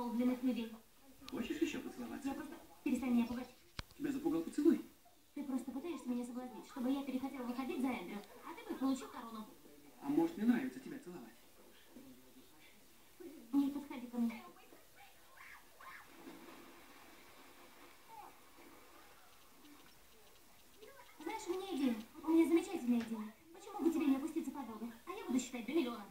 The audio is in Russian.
помолвленных людей. Хочешь еще поцеловать? Я просто... Перестань меня пугать. Тебя запугал поцелуй? Ты просто пытаешься меня соблазнить, чтобы я перехотела выходить за Эндрю, а ты бы получил корону. А может, мне нравится тебя целовать? Не подходи ко мне. Знаешь, у меня идея. У меня замечательная идея. Почему бы тебе не опуститься подолгу? А я буду считать до миллиона.